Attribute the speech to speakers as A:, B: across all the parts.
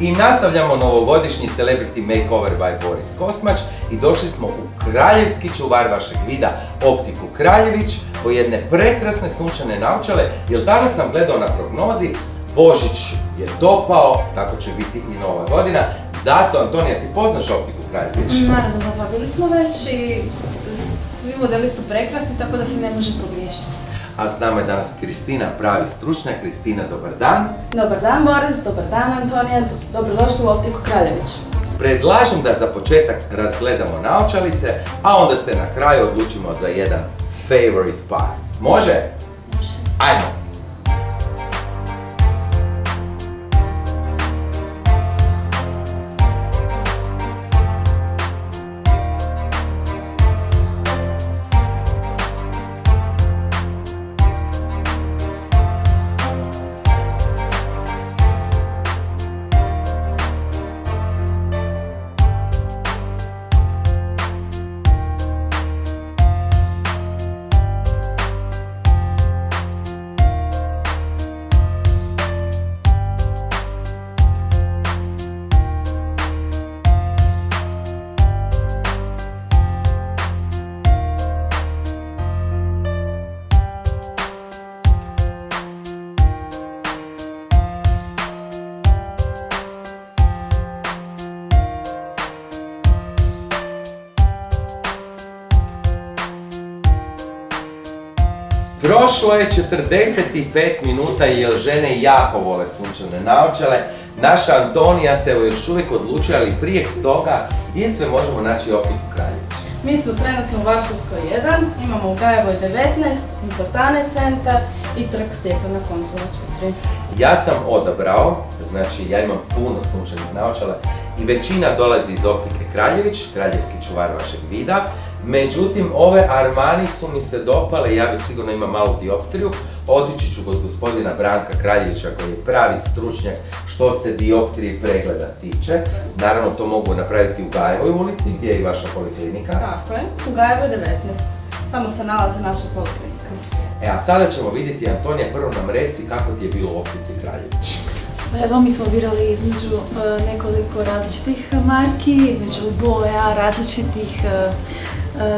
A: I nastavljamo novogodišnji Celebrity Makeover by Boris Kosmač i došli smo u kraljevski čuvar vašeg vida, Optiku Kraljević, po jedne prekrasne sunčane naučale, jer danas sam gledao na prognozi, Božić je dopao, tako će biti i nova godina. Zato, Antonija, ti poznaš Optiku Kraljević?
B: Naravno, pa bili smo već i svi modeli su prekrasni, tako da se ne može pogriješiti.
A: A s nama je danas Kristina, pravi stručnjak. Kristina, dobar dan.
B: Dobar dan Boris, dobar dan Antonija, dobrodošli u Optiku Kraljević.
A: Predlažem da za početak razgledamo naočalice, a onda se na kraju odlučimo za jedan favorite par. Može?
B: Može.
A: Ajmo! Prošlo je 45 minuta jer žene jako vole sunčane naočale. Naša Antonija se evo još uvijek odlučuje, ali prije toga gdje sve možemo naći optiku Kraljević?
B: Mi smo trenutno u Varšavskoj 1, imamo u Gajevoj 19, Importane centar i trg Stjepana Konzula 4.
A: Ja sam odabrao, znači ja imam puno sunčanih naočala i većina dolazi iz optike Kraljević, kraljevski čuvar vašeg vida. Međutim, ove Armani su mi se dopale, ja bih sigurno imao malu dioptriju. Otići ću kod gospodina Branka Kraljevića koji je pravi stručnjak što se dioptrije pregleda tiče. Naravno, to mogu napraviti u Gajevoj ulici, gdje je i vaša poliklinika.
B: Tako je, u Gajevoj 19. Tamo se nalazi naša poliklinika.
A: E, a sada ćemo vidjeti, Antonija, prvo nam reci kako ti je bilo u optici Kraljević.
C: Pa Evo mi smo birali između e, nekoliko različitih marki, između boja, različitih, e,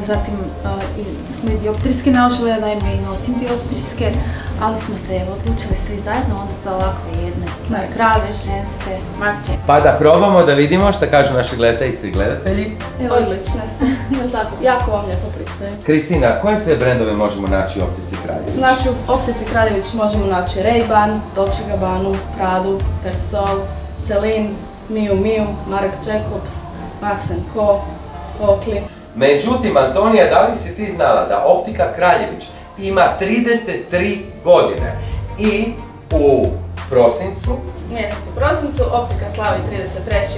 C: zatim e, i- smo i dioptrijske naočale, naime i nosim dioptrijske, ali smo se evo odlučili svi zajedno onda za ovakve jedne prave ženske marče.
A: Pa da probamo da vidimo šta kažu naši gledateljice i gledatelji.
C: Evo,
B: Odlične su, tako? Jako vam lijepo pristoje.
A: Kristina, koje sve brendove možemo naći u optici Kraljević?
B: U našoj optici Kraljević možemo naći Ray-Ban, Dolce Gabbana, Pradu, Persol, Celine, Miu Miu, Marc Jacobs, Max Co, Oakley.
A: Međutim, Antonija, da li si ti znala da Optika Kraljević ima 33 godine i u prosincu
B: mjesecu prosincu Optika slavi 33.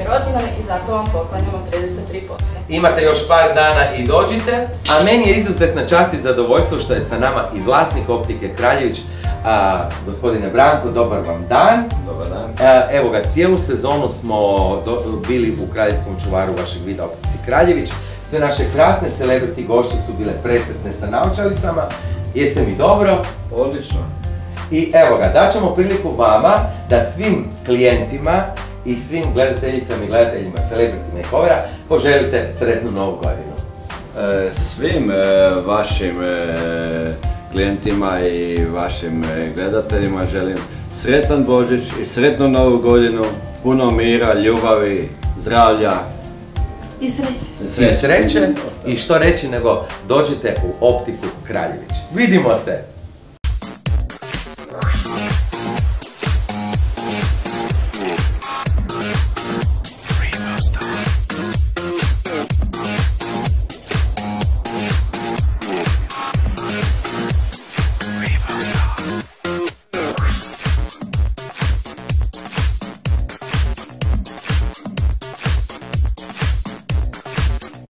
B: rođendan i zato vam poklanjamo 33%.
A: imate još par dana i dođite. A meni je izuzetna čast i zadovoljstvo što je sa nama i vlasnik Optike Kraljević, a, gospodine Branko, dobar vam dan.
D: Dobar dan.
A: Evo ga, cijelu sezonu smo do- bili u kraljevskom čuvaru vašeg vida Optici Kraljević. Sve naše krasne celebrity gošće su bile presretne sa naočalicama. Jeste mi dobro?
D: Odlično.
A: I evo ga, daćemo priliku vama da svim klijentima i svim gledateljicama i gledateljima Celebrity Makeovera poželite sretnu novu godinu.
D: E, svim e, vašim e, klijentima i vašim gledateljima želim sretan Božić i sretnu novu godinu, puno mira, ljubavi, zdravlja
C: I sreće.
A: I sreće i što reći nego dođite u optiku Kraljević. Vidimo se!